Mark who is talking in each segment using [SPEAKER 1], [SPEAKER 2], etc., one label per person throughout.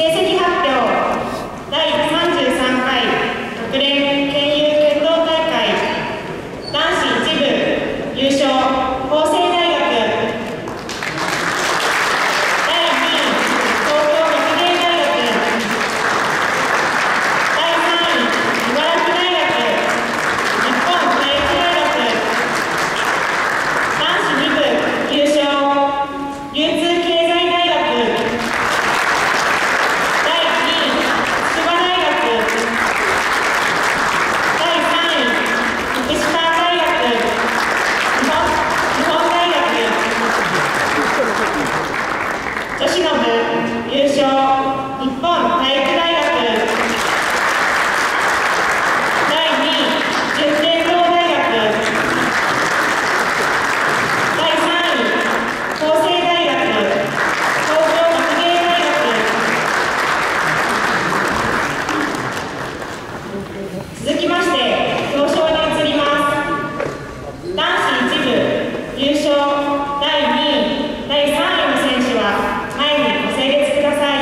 [SPEAKER 1] 成績発表第33回国連県有剣道大会男子一部優勝法政大学第2位東京学芸大学第3位茨城大学日本体育大学男子2部優勝流通経済大学第2位筑波大学第3位石川大学日本日本大学女子の部優勝日本体育大学第2位順天堂大学第3位法政大学東京学芸大学続きまして表彰に移ります男子一部優勝第2位第3位の選手は前にご整列ください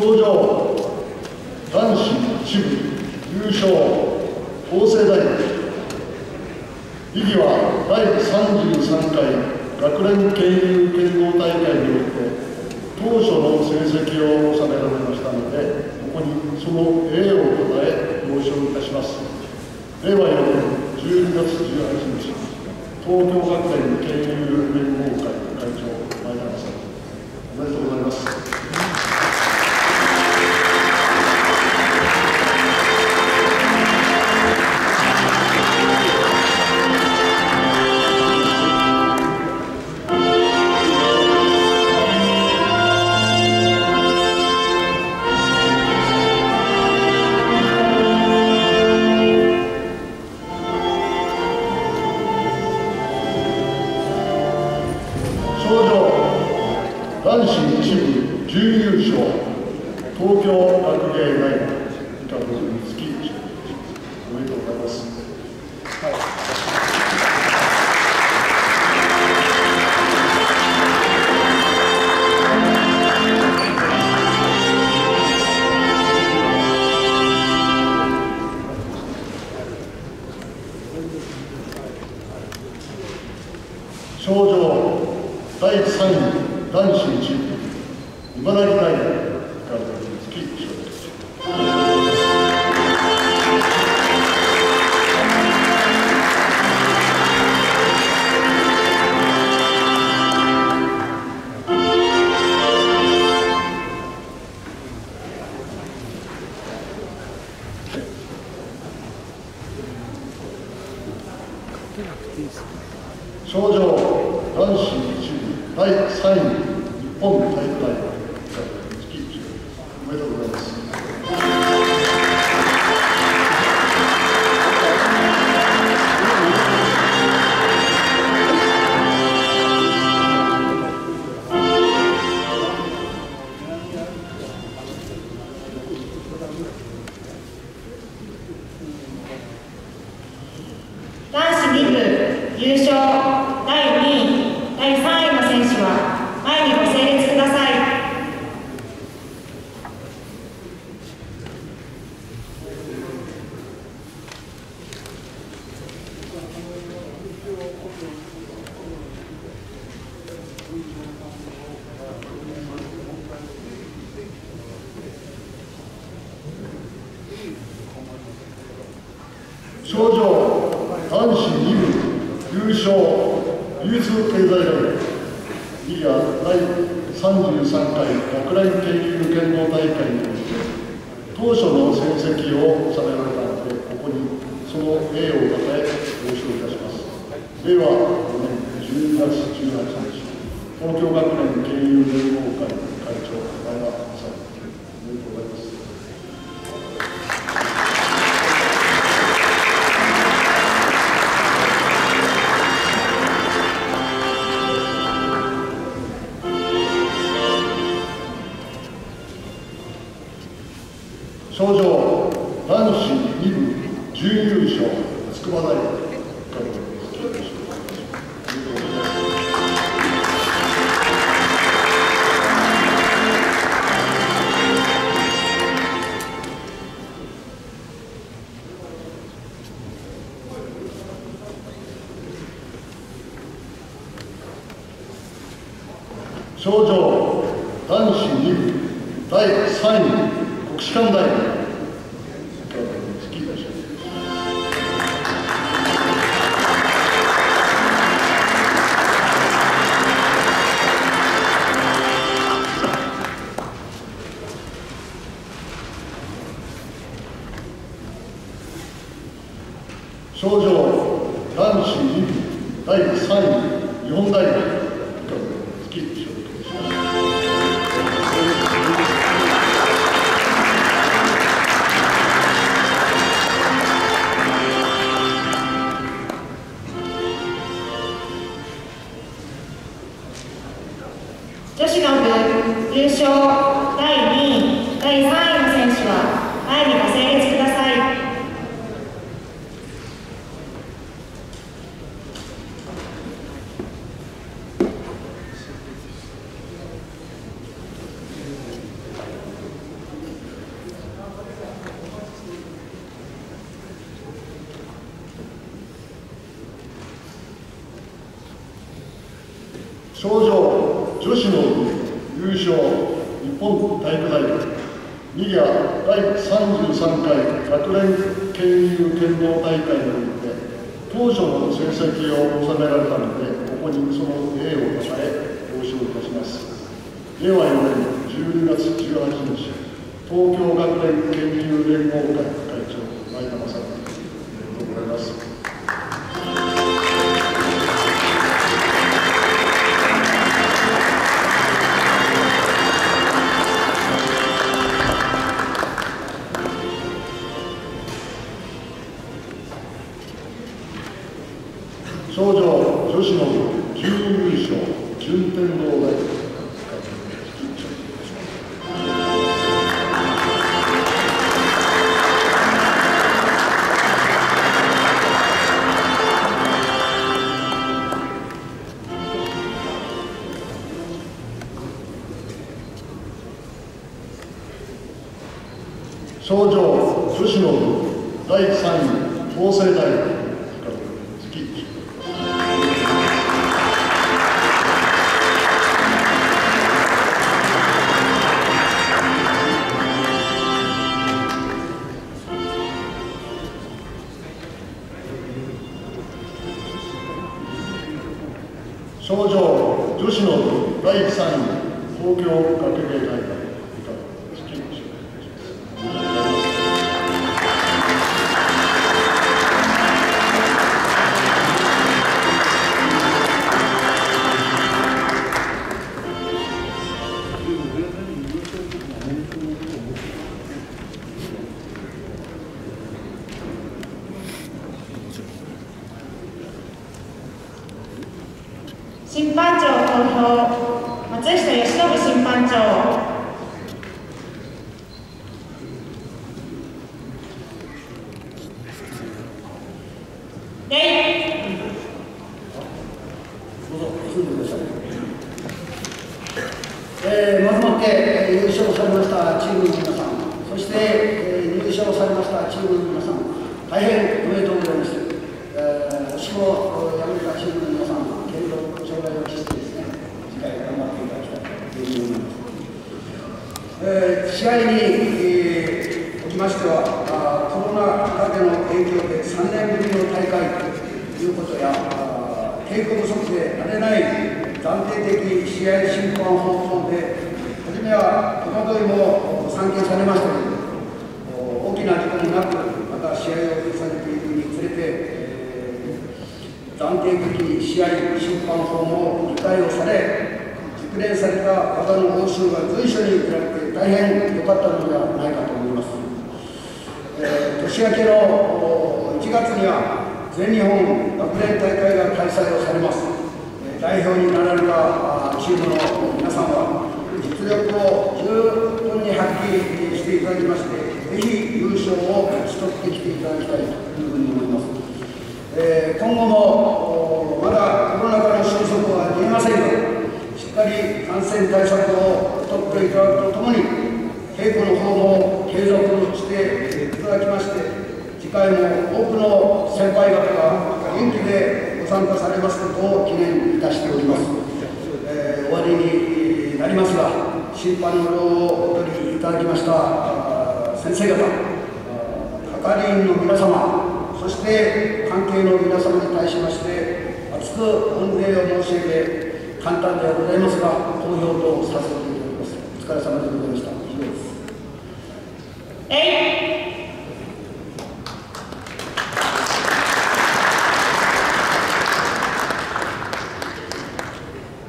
[SPEAKER 2] 賞状男子一部優勝法政大学意義は第33回学連県有剣道大会において当初の成績を収められましたのでここにその栄誉をたたえ表彰いたします。令和4年12月18日東京学連県有連合会会長前田さんおめでとうございます。男子一部準優勝東京学芸大学以下のにつきおめでとうございます。はい。賞状第3位。男子1位茨城大学からにつき賞です。第3位日本体育大学。
[SPEAKER 1] 男子2部優勝第2位第3位の選手は前にご整列ください
[SPEAKER 2] 賞状男子2部優勝流通経済大学以下第33回学連研究剣道大会において当初の成績を収められたのでここにその栄をたたえ表彰いたします。令和5年12月18日東京学連経由連合会会長前田賞状男子2部第3位国士舘大学いかがお聞きいたします賞状男子2部第3位日本大学ミリア第33回学連県有剣道大会において当初の成績を収められたのでここにその例をたたえ表彰いたします。令和4年12月18日東京学連県有連合会。女子の準優勝順天堂大学少女女子の部第3位法政大学。第3位東京学芸大学
[SPEAKER 1] 審判長投票。松下由伸審判長礼
[SPEAKER 3] えーまずもってえー優勝されましたチームの皆さん、そして、えー入賞されましたチームの皆さん、大変おめでとうございます。えー、惜しくも敗れたチームの皆さん、剣道障害を期してですね、次回頑張っていただきたいというふうに思います。試合に、えーおきましてはあコロナ禍での影響で3年ぶりの大会ということや稽古不足で慣れない暫定的試合審判方法で初めはおとといも参見されましたけどお大きな事故もなくまた試合をされていくにつれて、えー暫定的試合審判法も理解をされ学練された方の報酬が随所に得られて大変良かったのではないかと思います、えー、年明けの1月には全日本学連大会が開催をされます、えー、代表になられたチームの皆さんは実力を十分に発揮していただきましてぜひ優勝を勝ち取ってきていただきたいというふうに思います、えー、今後もまだコロナ禍の収束は見えませんがしっかり感染対策を取っていただくとともに、稽古の方も継続していただきまして、次回も多くの先輩方が元気でご参加されますことを記念いたしております。えー、終わりになりますが、審判の労をお取りいただきました先生方、係員の皆様、そして関係の皆様に対しまして、厚く御礼を申し上げ、簡単ではございますが、投票とさせていただきます。お疲れ様でございました。以上です。
[SPEAKER 1] え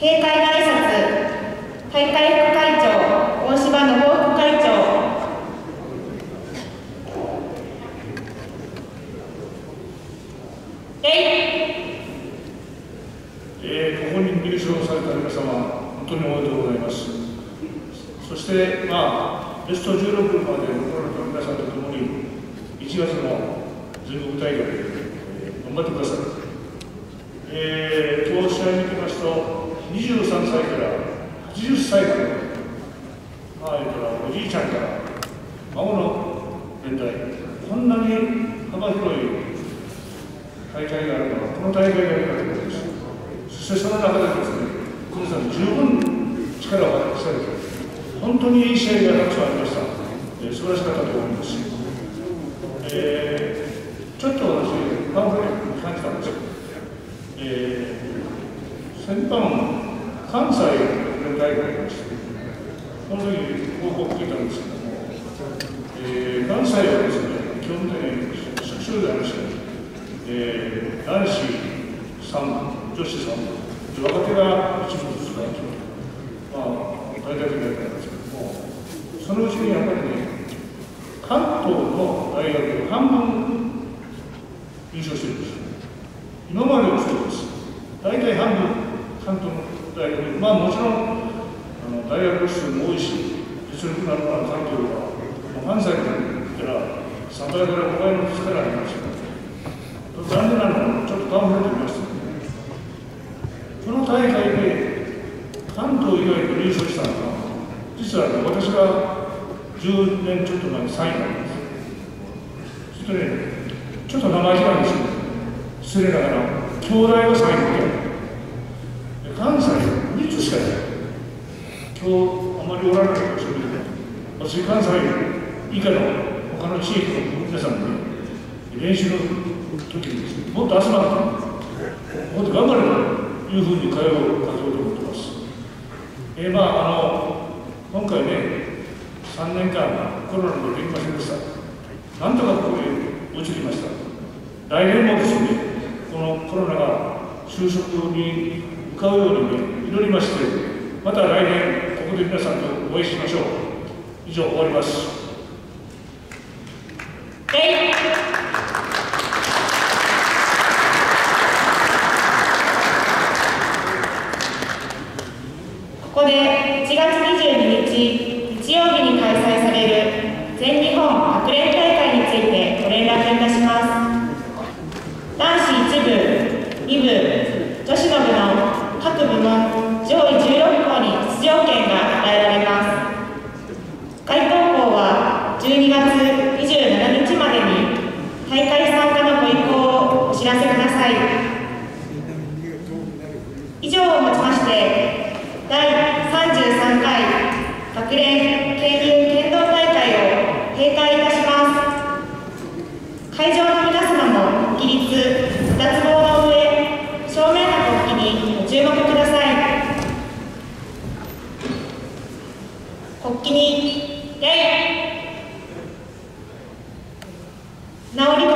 [SPEAKER 1] い会の挨拶、大会副会長、大芝信副会長。えい
[SPEAKER 4] え賞された皆様、本当におめでとうございます。そして、まあ、ベスト16まで残られた皆さんと共に、1月の全国大会、えー、頑張ってください。えー、当試合見てますと、23歳から80歳まで、まあ、からおじいちゃんから孫の年代、こんなに幅広い大会があるのは、この大会があるからそしてその中でですね、久保さん、十分力を発揮されて、本当にいい試合がたくさんありました。えー、素晴らしかったと思いますし、えー、ちょっと私、パンフレットに感じたんですよ。えー、先般、関西の大会がありました。その時に報告を聞いたんですけども、えー、関西はですね、基本的に縮小でありまして、えー、男子3番女子さん若手が一部ずつがまあ大々的だったんですけどもそのうちにやっぱりね関東の大学を半分優勝してるんです今までもそうです大体半分関東の大学まあもちろんあの大学数も多いし実力のあるのは関東は関西から言ったら3倍から5倍の力ありますよ残念なのはちょっとパンフレット見ました大会で関東以外で優勝したのは、実は、ね、私が10年ちょっと前に3位なんです。そしてね、ちょっと生意気なんですよ。失礼ながら、兄弟が3位で、関西3つしかない。今日、あまりおられないかもしれないけど、私、関西以下の他の地域の皆さんに、練習の時にもっと集まって、もっと頑張れいうふうに通う活動と思ってます。えー、まああの今回ね3年間コロナでできませんでした。なんとかここへ落ちてきました。来年もですねこのコロナが収束に向かうように、ね、祈りましてまた来年ここで皆さんとお会いしましょう。以上終わります。
[SPEAKER 1] ここで1月22日日曜日に開催される全日本学連大会についてご連絡いたします男子1部2部女子の部の各部門上位16校に出場権が与えられます該当校は12月27日までに大会参加のご意向をお知らせください以上をもちまして第33回学連競輪剣道大会を閉会いたします会場の皆様も起立脱帽の上正面の国旗にご注目ください。国旗にやい直り